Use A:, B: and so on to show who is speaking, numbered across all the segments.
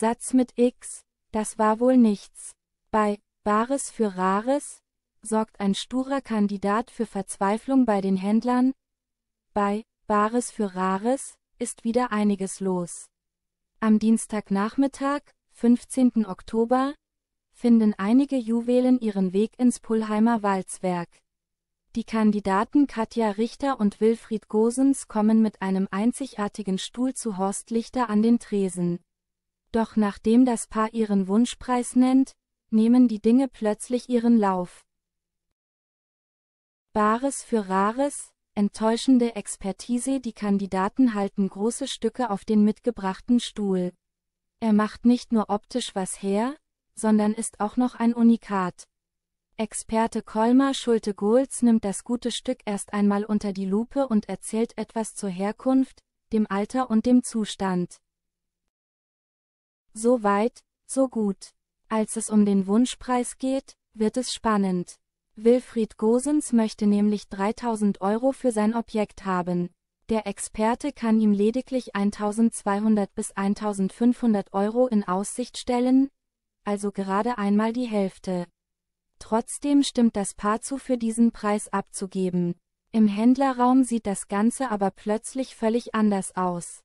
A: Satz mit X, das war wohl nichts. Bei Bares für Rares sorgt ein sturer Kandidat für Verzweiflung bei den Händlern. Bei Bares für Rares ist wieder einiges los. Am Dienstagnachmittag, 15. Oktober, finden einige Juwelen ihren Weg ins Pullheimer Walzwerk. Die Kandidaten Katja Richter und Wilfried Gosens kommen mit einem einzigartigen Stuhl zu Horst Lichter an den Tresen. Doch nachdem das Paar ihren Wunschpreis nennt, nehmen die Dinge plötzlich ihren Lauf. Bares für Rares, enttäuschende Expertise Die Kandidaten halten große Stücke auf den mitgebrachten Stuhl. Er macht nicht nur optisch was her, sondern ist auch noch ein Unikat. Experte Kolmar Schulte-Gohls nimmt das gute Stück erst einmal unter die Lupe und erzählt etwas zur Herkunft, dem Alter und dem Zustand. So weit, so gut. Als es um den Wunschpreis geht, wird es spannend. Wilfried Gosens möchte nämlich 3000 Euro für sein Objekt haben. Der Experte kann ihm lediglich 1200 bis 1500 Euro in Aussicht stellen, also gerade einmal die Hälfte. Trotzdem stimmt das Paar zu für diesen Preis abzugeben. Im Händlerraum sieht das Ganze aber plötzlich völlig anders aus.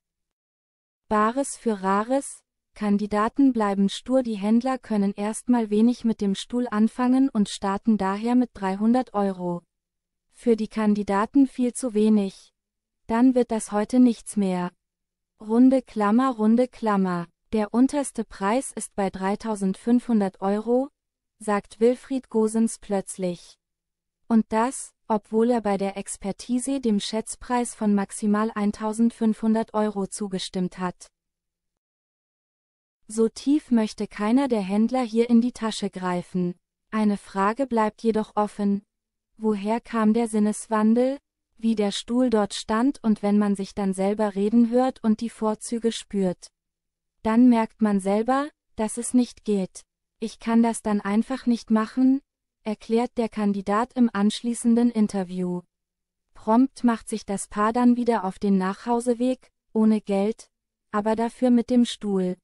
A: Bares für Rares, Kandidaten bleiben stur die Händler können erstmal wenig mit dem Stuhl anfangen und starten daher mit 300 Euro. Für die Kandidaten viel zu wenig. Dann wird das heute nichts mehr. Runde Klammer Runde Klammer. Der unterste Preis ist bei 3500 Euro, sagt Wilfried Gosens plötzlich. Und das, obwohl er bei der Expertise dem Schätzpreis von maximal 1500 Euro zugestimmt hat. So tief möchte keiner der Händler hier in die Tasche greifen. Eine Frage bleibt jedoch offen. Woher kam der Sinneswandel? Wie der Stuhl dort stand und wenn man sich dann selber reden hört und die Vorzüge spürt. Dann merkt man selber, dass es nicht geht. Ich kann das dann einfach nicht machen, erklärt der Kandidat im anschließenden Interview. Prompt macht sich das Paar dann wieder auf den Nachhauseweg, ohne Geld, aber dafür mit dem Stuhl.